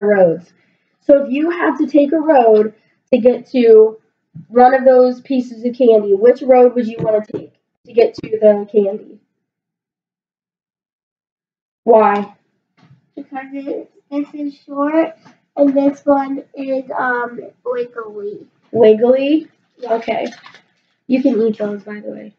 roads. So if you had to take a road to get to one of those pieces of candy, which road would you want to take to get to the candy? Why? because this is short and this one is um wiggly. Wiggly? Yeah. Okay. You can eat those, by the way.